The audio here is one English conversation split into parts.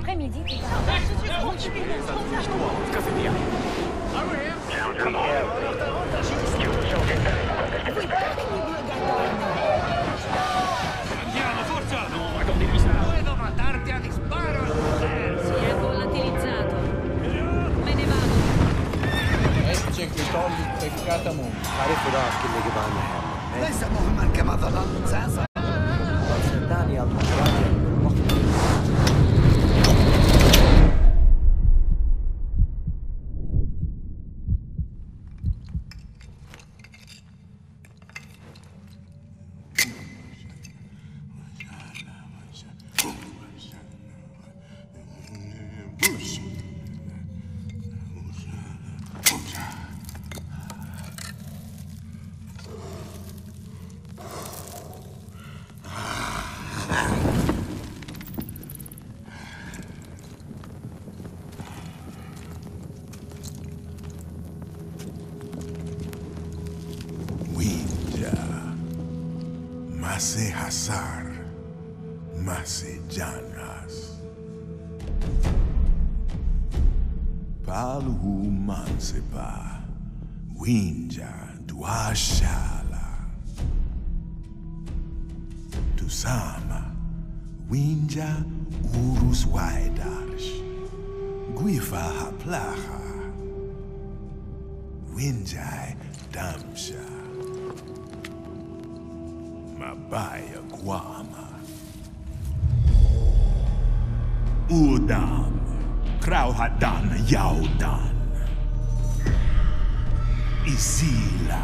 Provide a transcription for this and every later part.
l'après-midi. Andiamo, forza! No, ma con devi stare. Puedo matarti a disparo! Si è volatilizzato. Me ne vado. Ecce che togli peccata mo. Pare però che le che vanno. Noi siamo marcamata dall'Anzanza. Dani al Yaudan. Isila.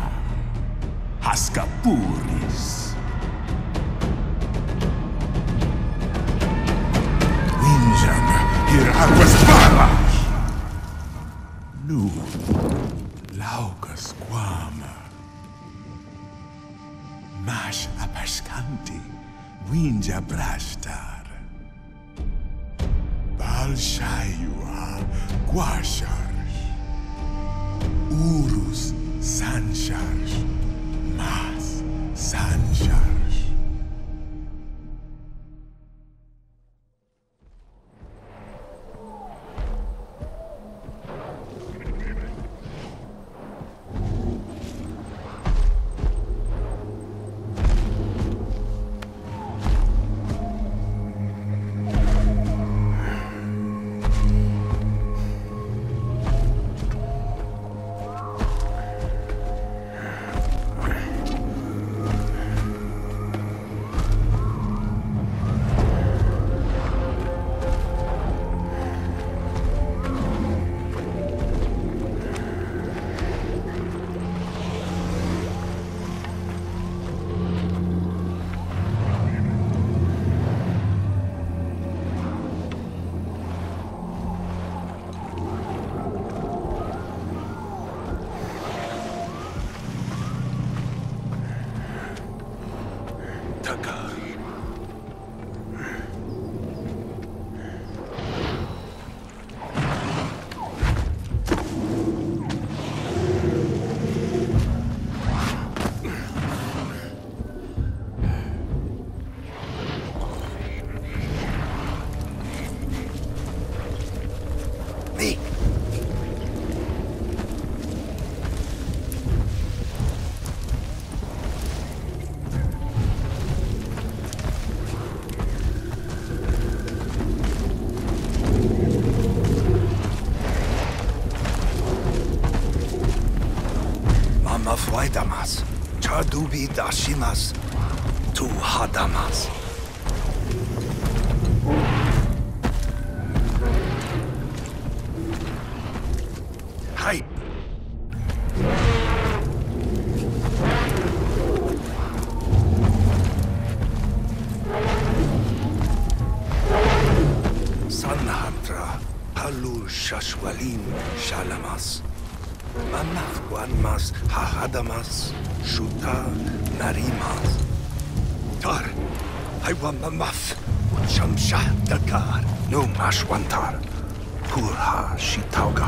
Haskapuris. dubidaximas Haywamamaf Shamsha Dakar. No Mashwantar Purha Shitaugash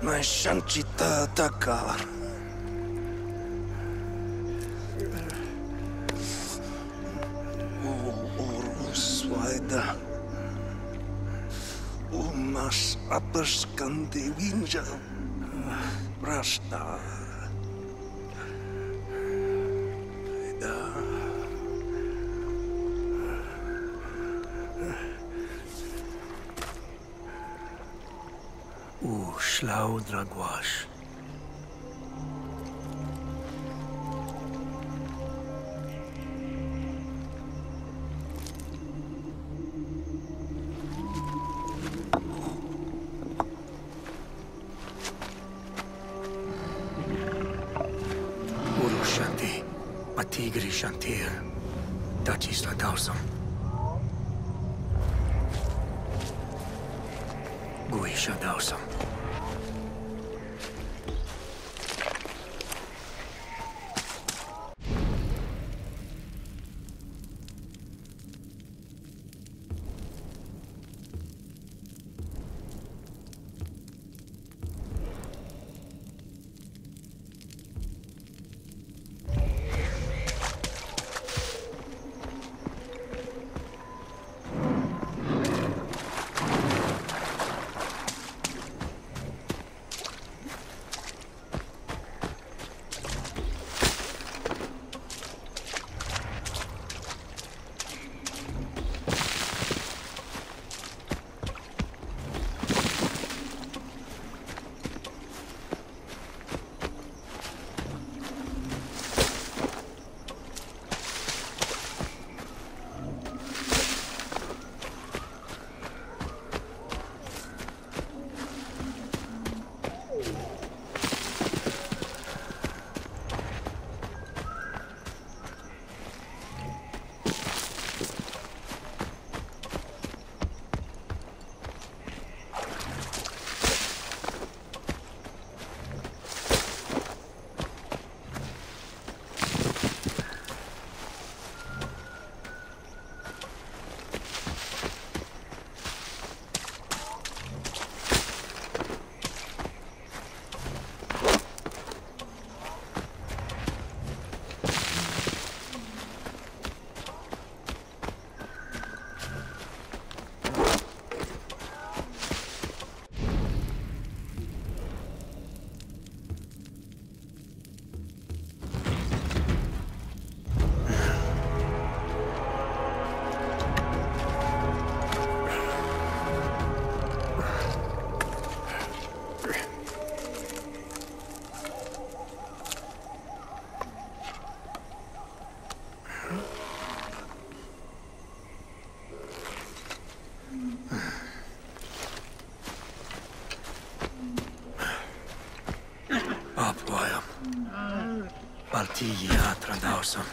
Naișancita Dakar. Urusvaida. Umas apăscând de vinja. Rastar. myślał Dragłaś. jį atradausiu.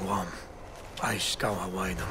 Wagwam. Aiz tava vainam.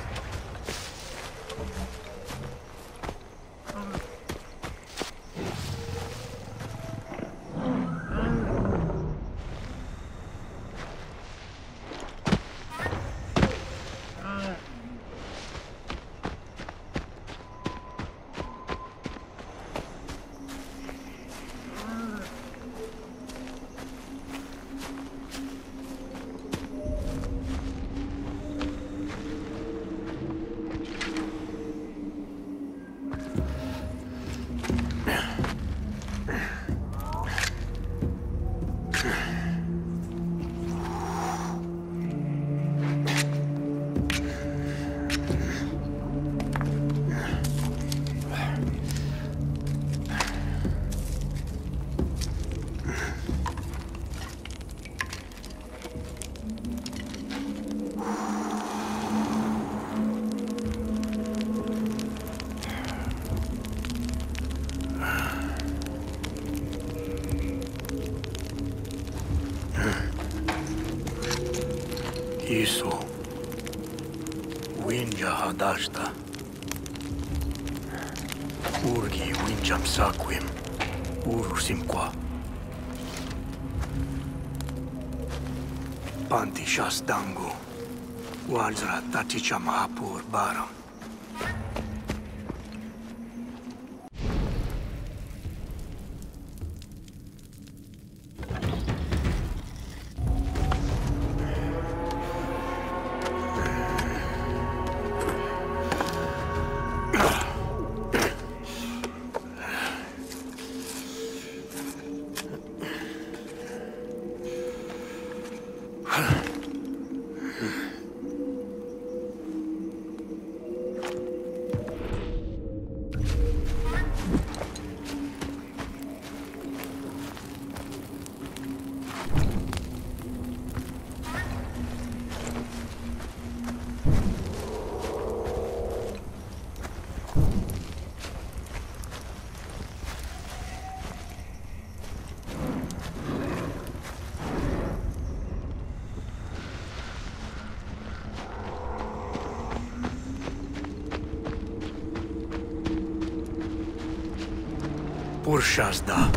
Urshada,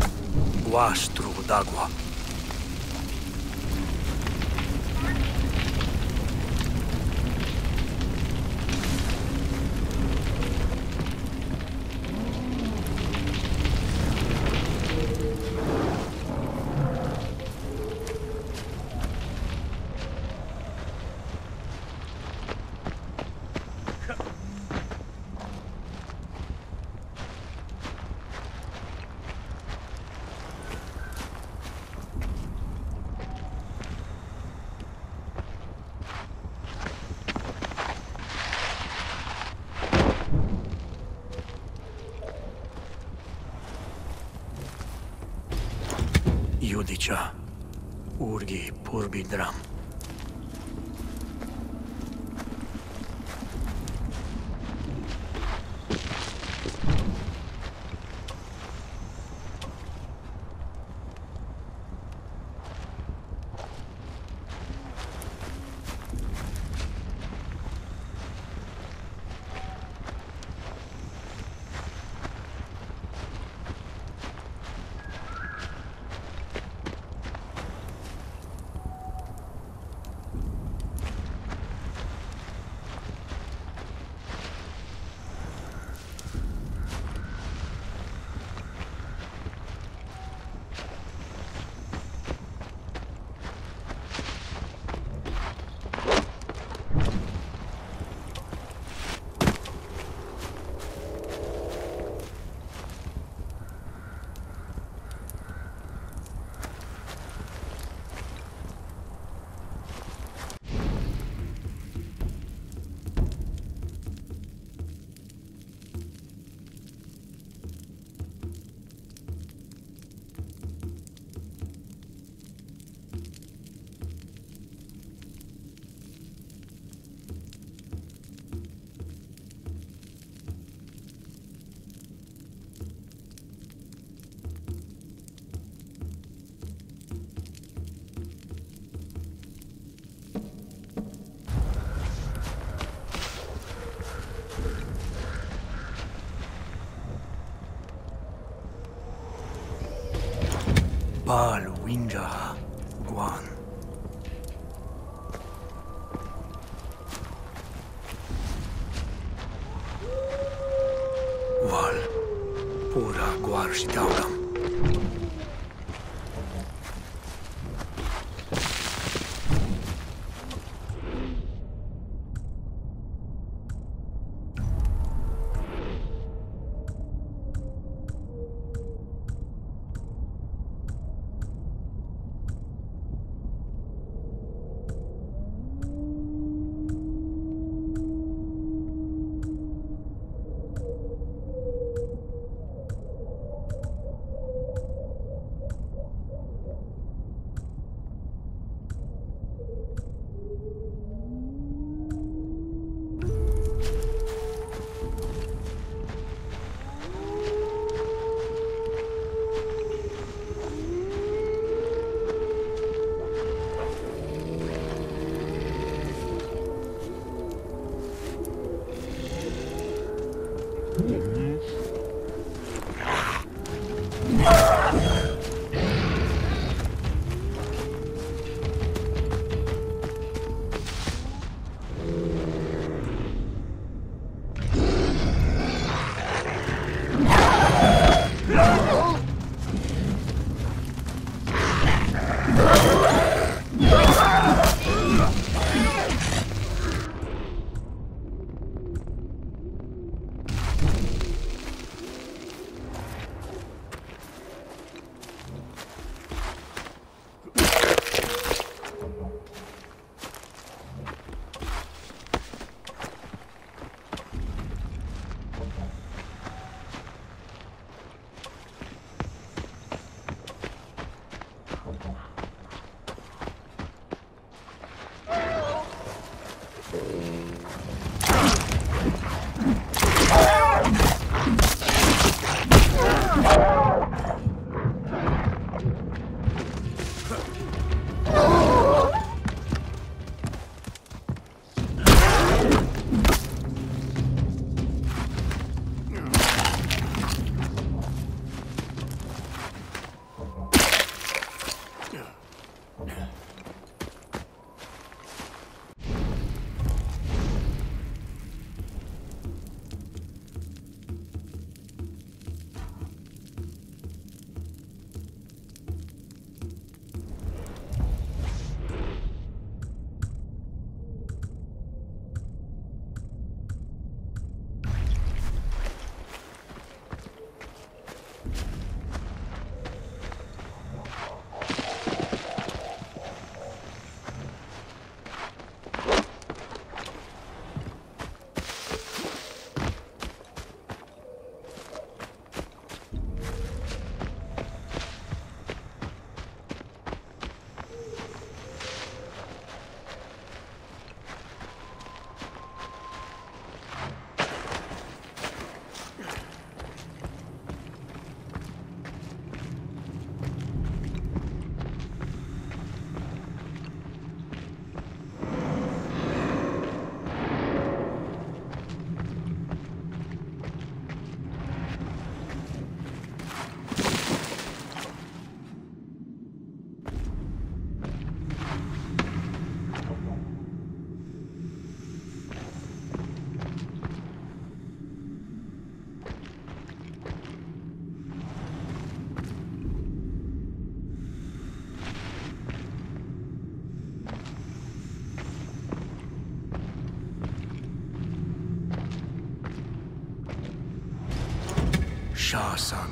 o astro d'água. Val Winjaha Guan. Val Pura Guar și Tauram. Shasa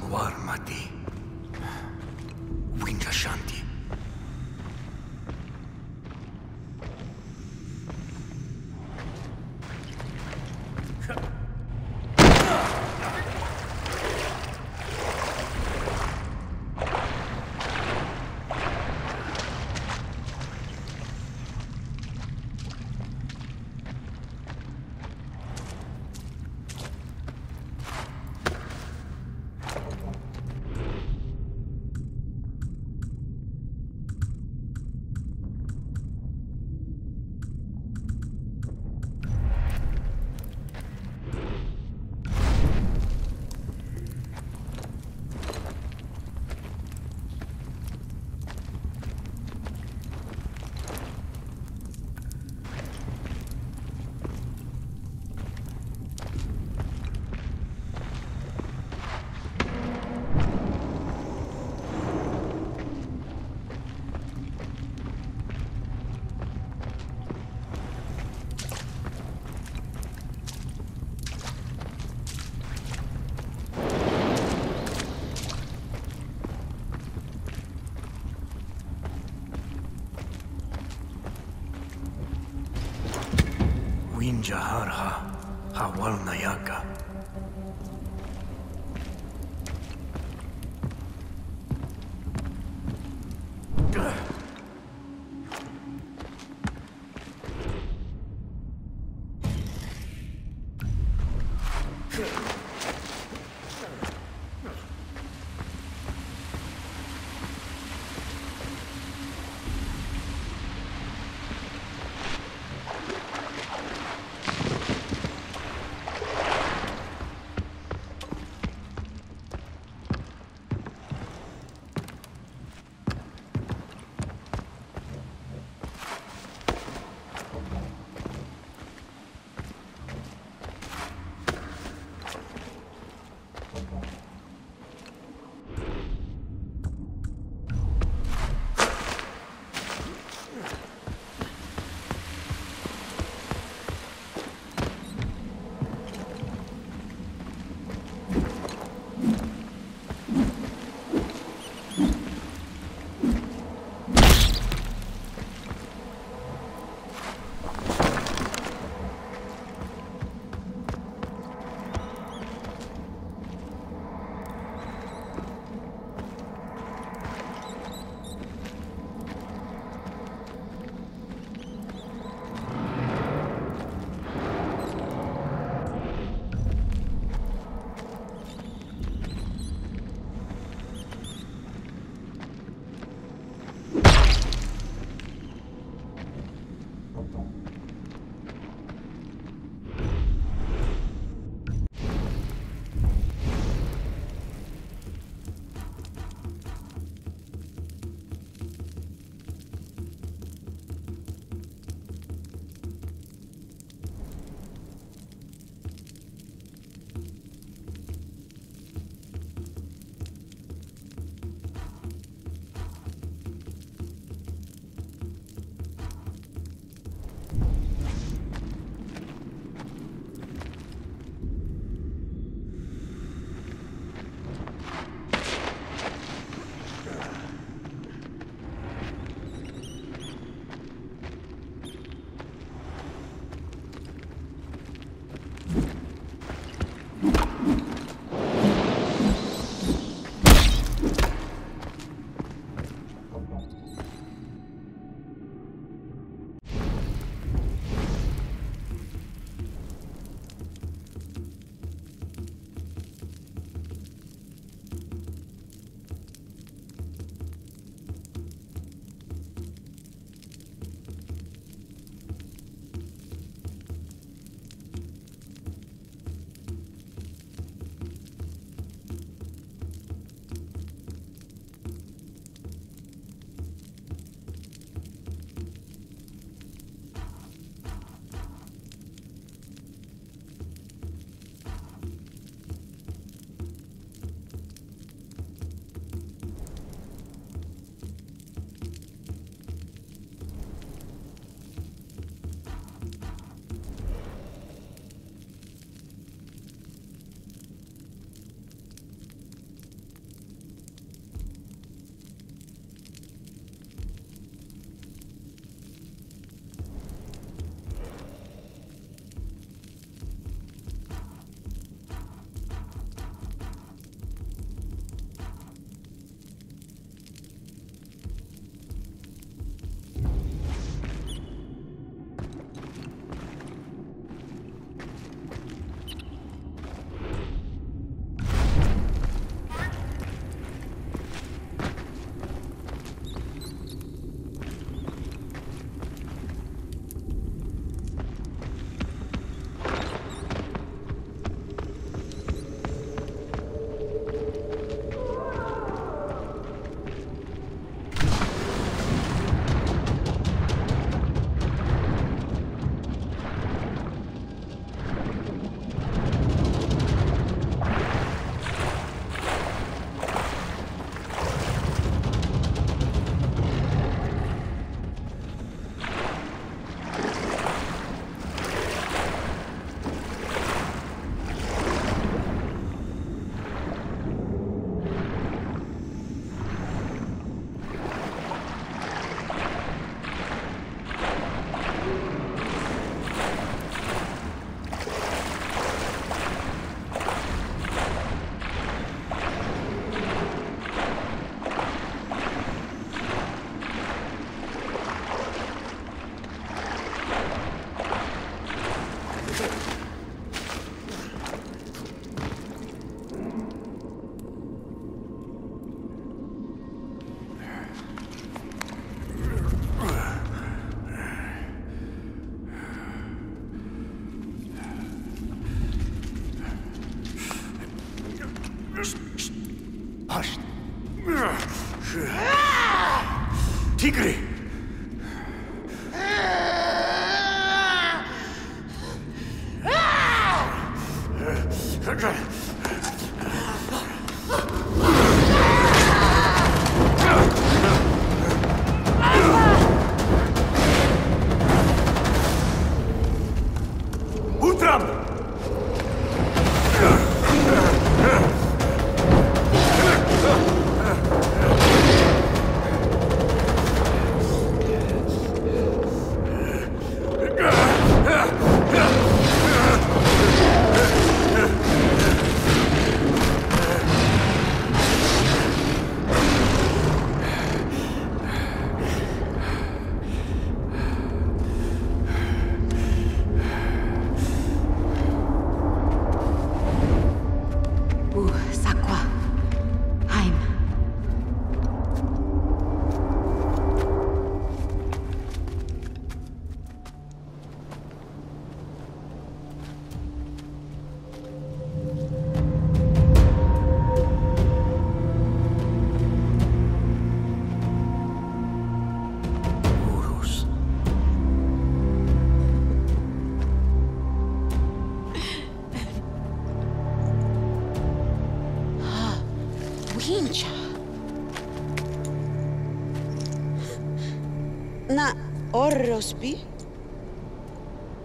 Orrosby?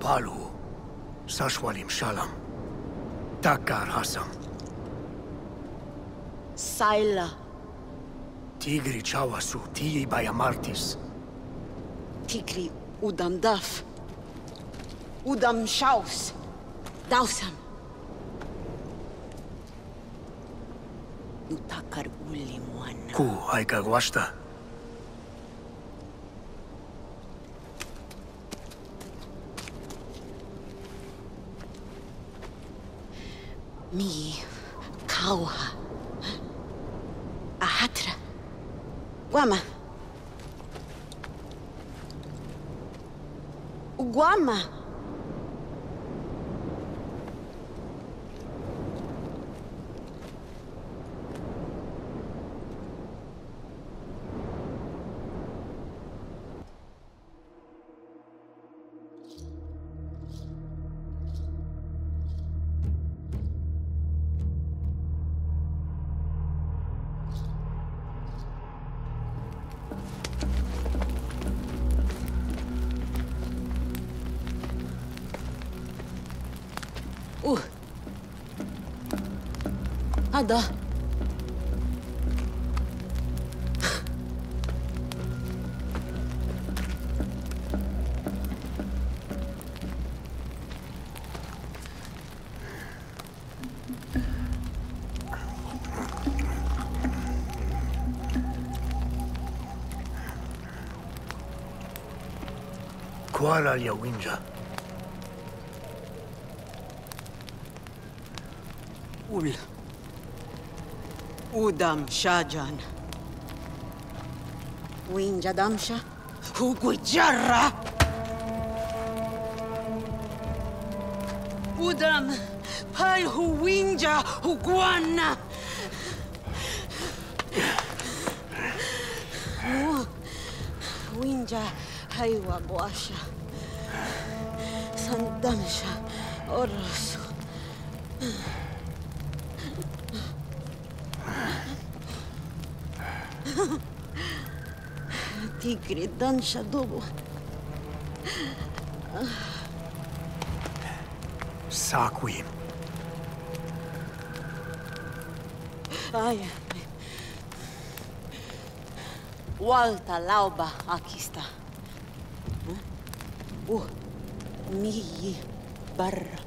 Palu. Sashwalim Shalom. Takkar Hasam. Sayla. Tigri Chawasu. Tii Bayamartis. Tigri Udam Daf. Udam Shaus. Dausam. Nutakar uli muana. Ku aika. Mi Kauha. Ahatra. Guama. Guama. Ah, Ada. Kuala Yawinja. Will. Udam Shajan. Wenja Damsha. Hugujarra. Udam. Pal Huwinja Huguana. Wenja Haiwa Boasha. Sandamsha Orosu. tigre tigri do. Sakui. Ai, O alta lauba aqui está. O mi barra.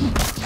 Come on.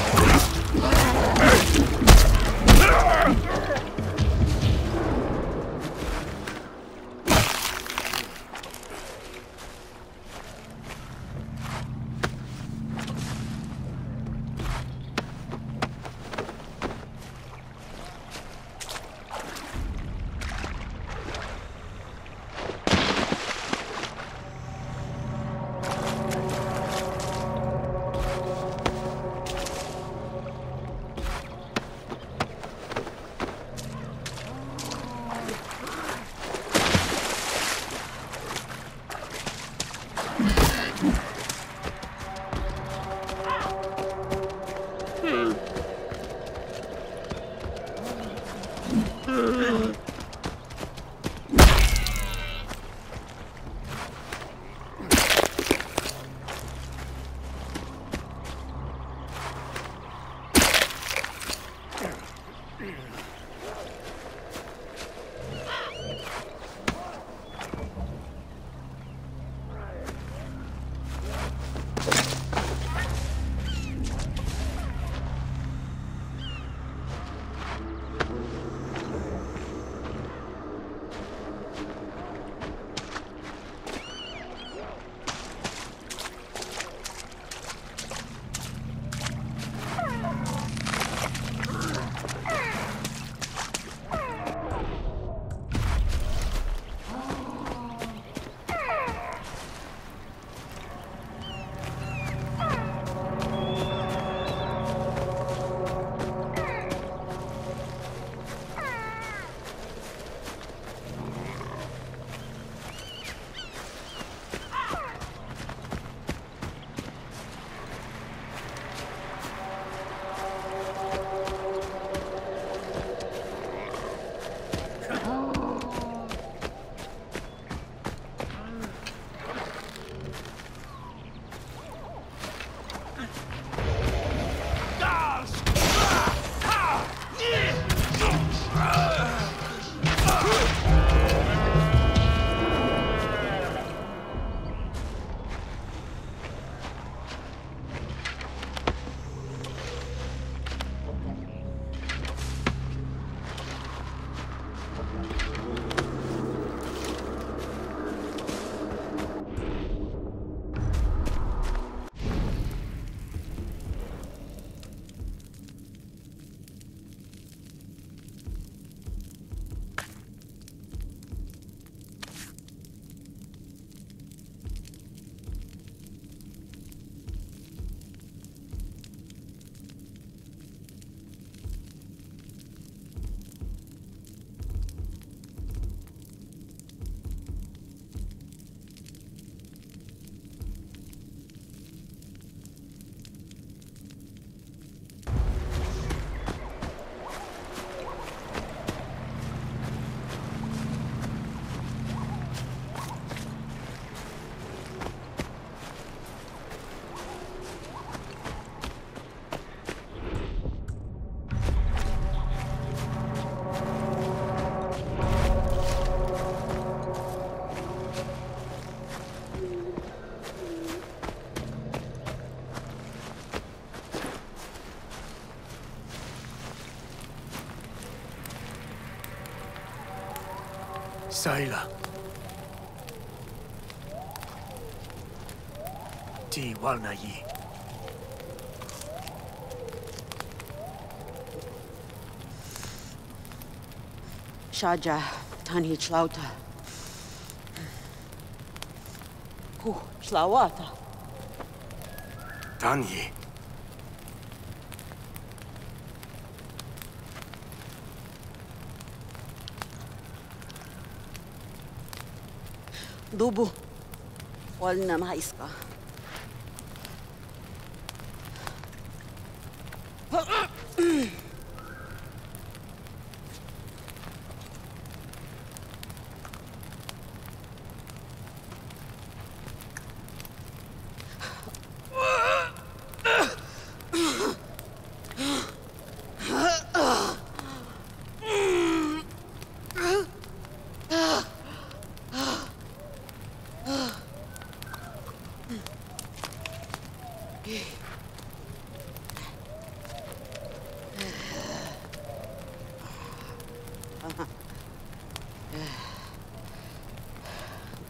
Sailor. Ti Walnayi. Shaja Tani Chlauta. Ku Chlawata. Tanyi. adobo. All na mais ka.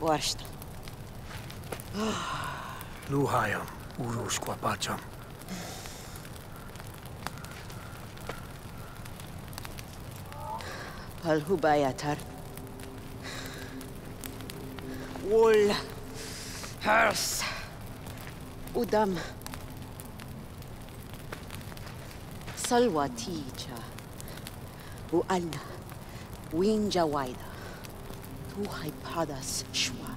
Głośno. Luchają, uróż kłapaczom. Palhubajatar. Wola. Hers. Udam. Salwatija. Ualna. Wenja waida. Tuhai padas shwar.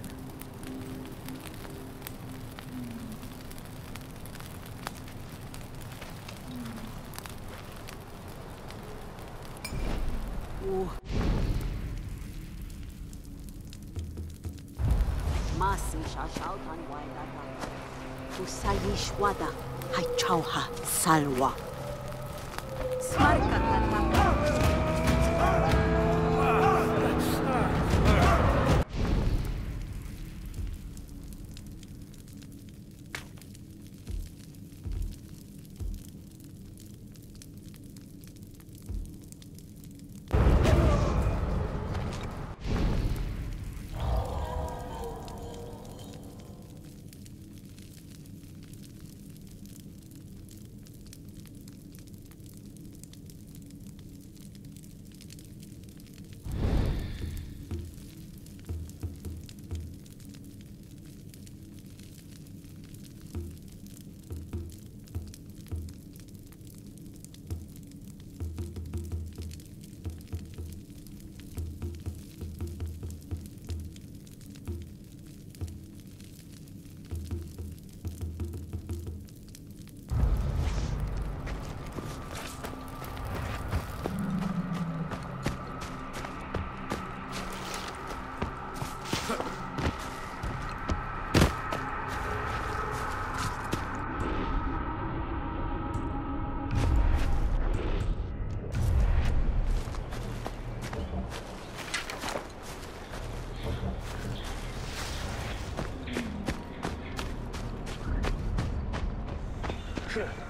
Yeah.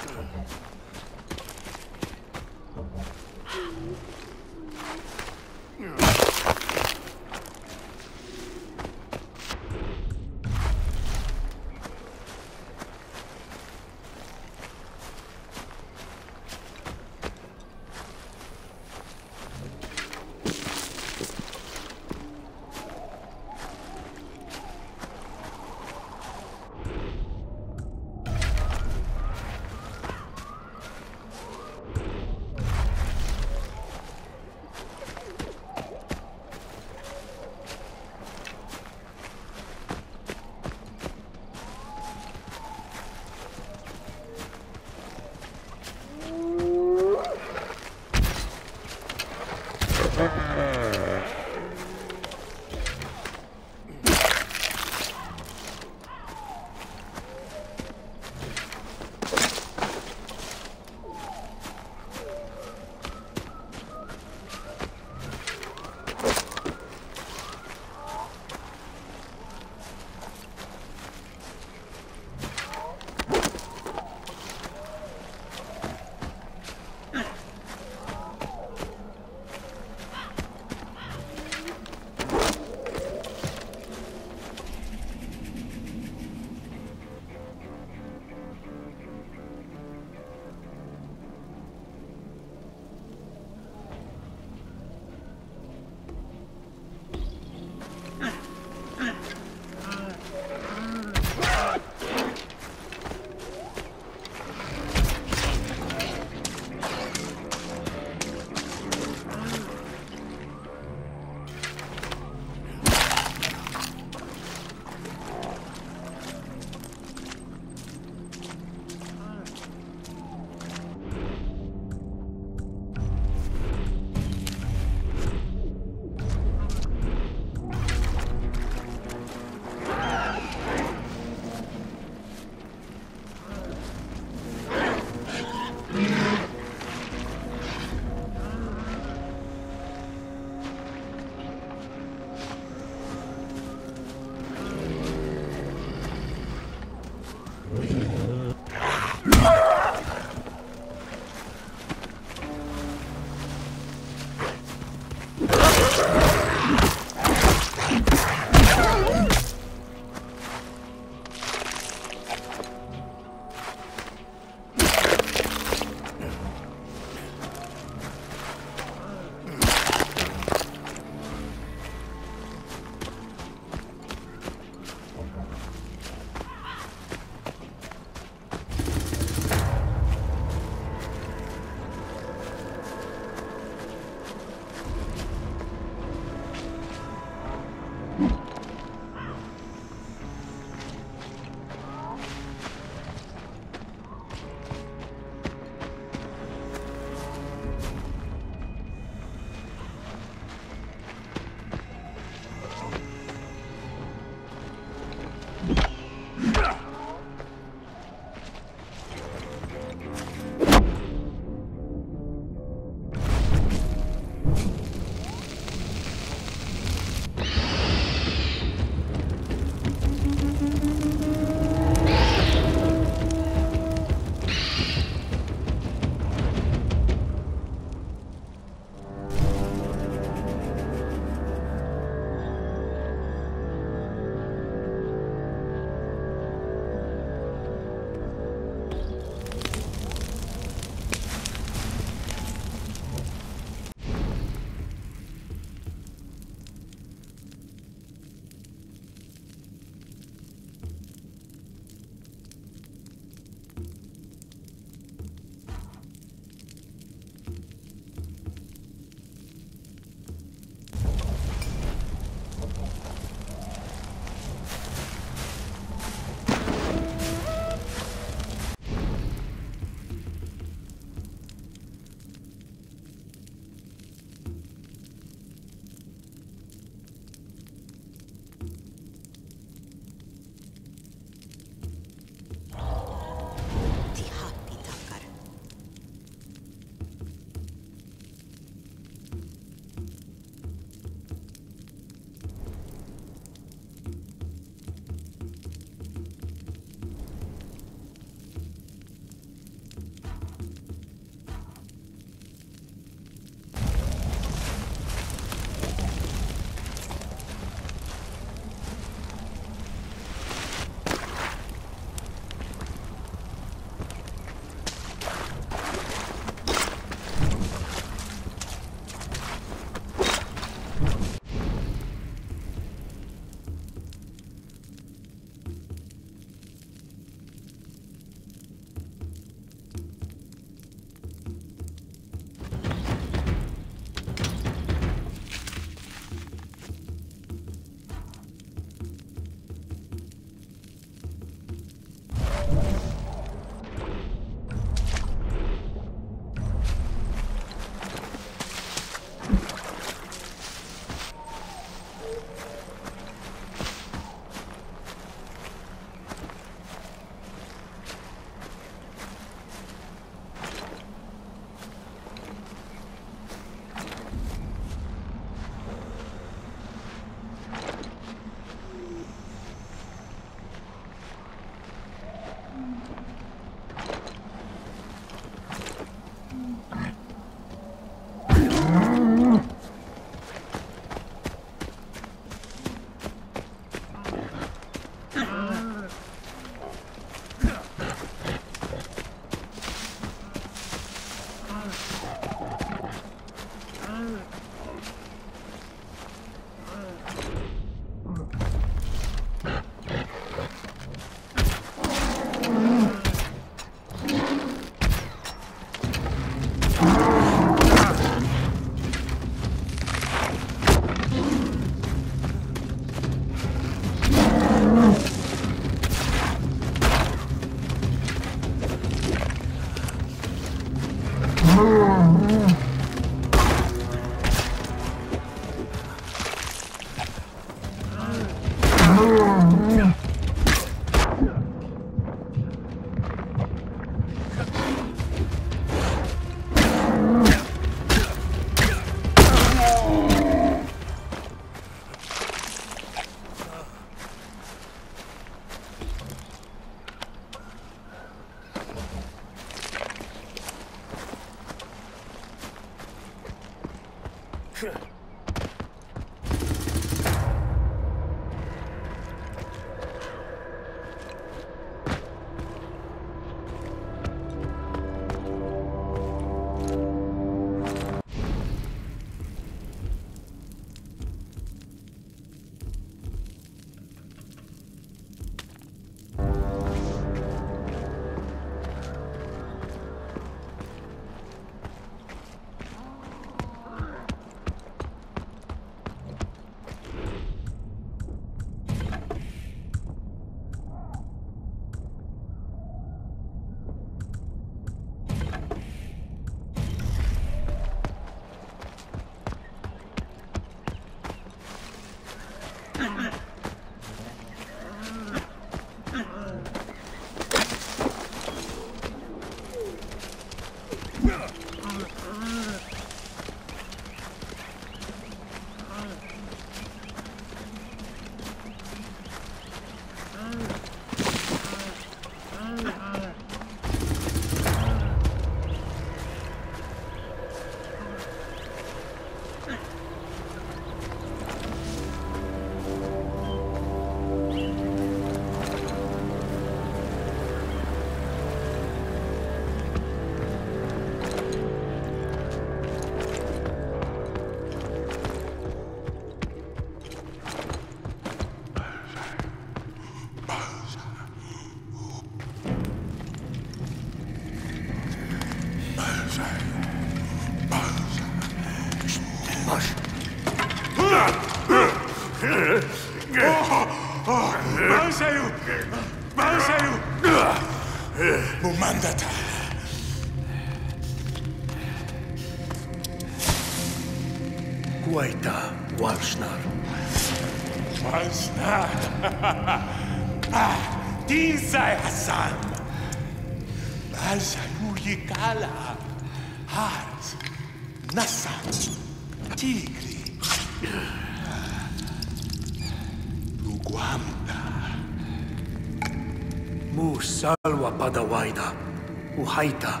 Heiter,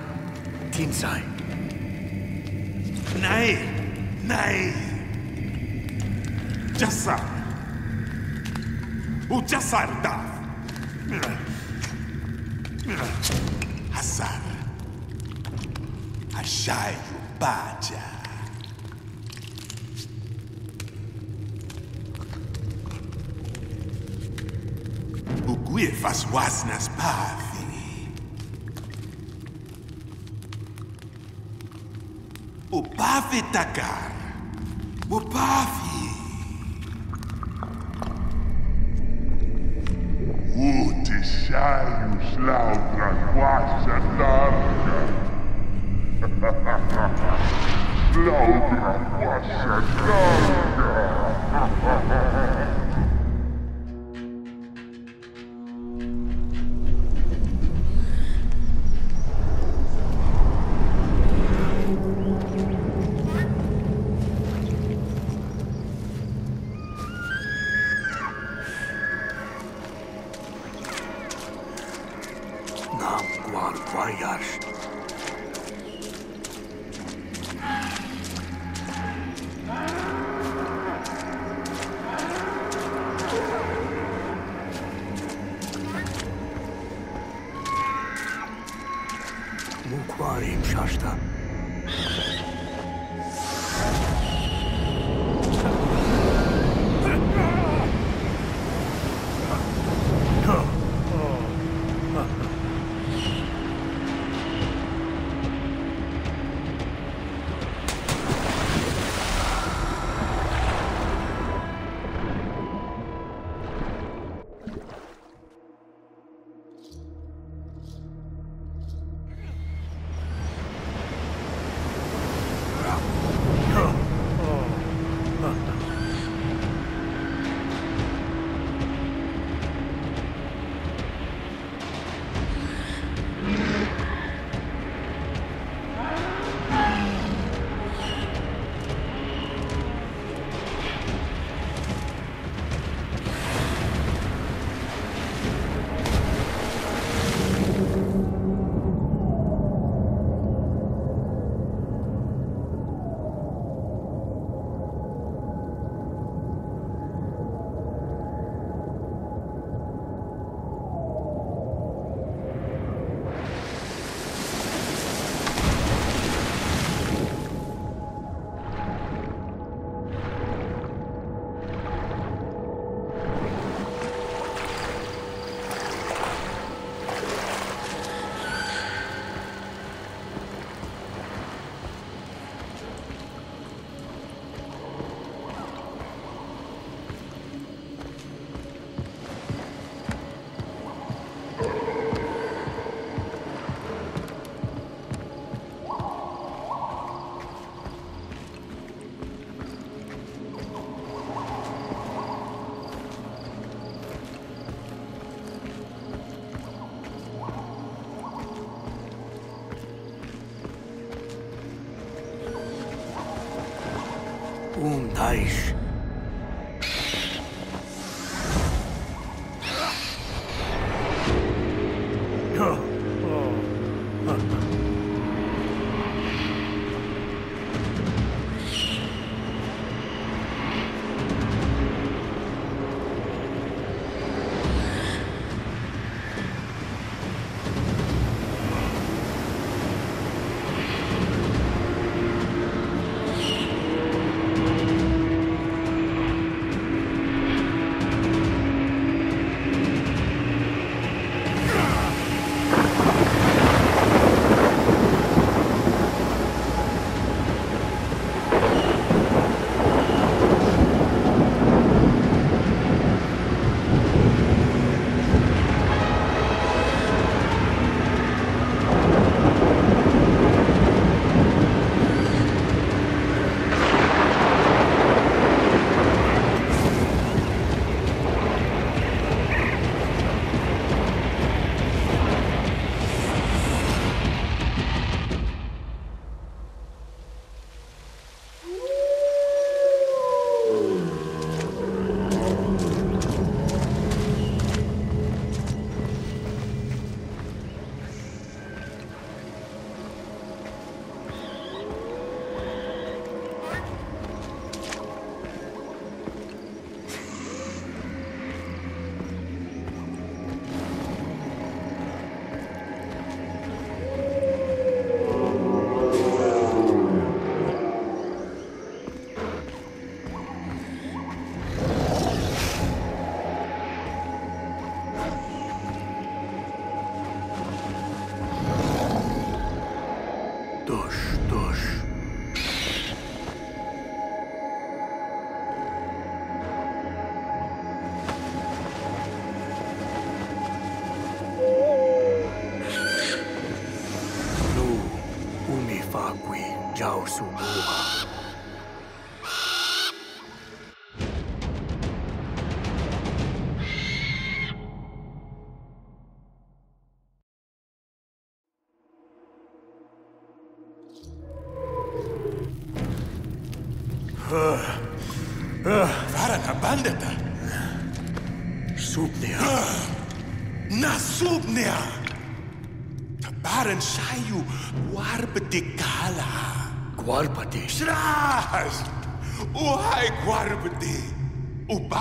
Tinsai. Nay, Nei! Jassar! O Jassar dá! Hassar! Achai o Badia! O Guir faz o asnas paz. Pathi Upafi Takkar Upafi Utishaius laudra quassia larga. laudra quassia larga.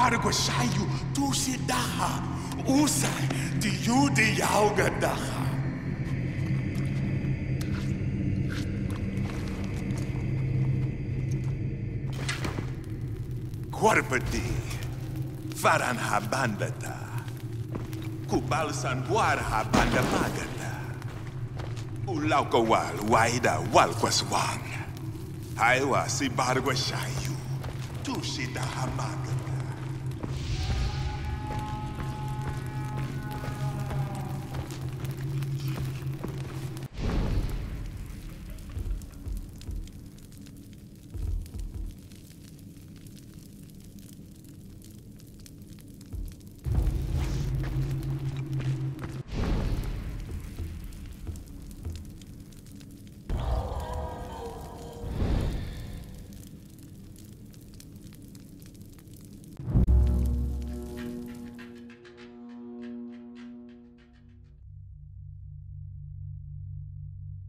argoșaiu tu se daha, usa de iude iauga daha. Corpădi, faran habandata, cu balsan boar habanda magata. Ulau kawal, waida wal kwaswang. Haiwa si bargwa shayu, tu si dahamaga.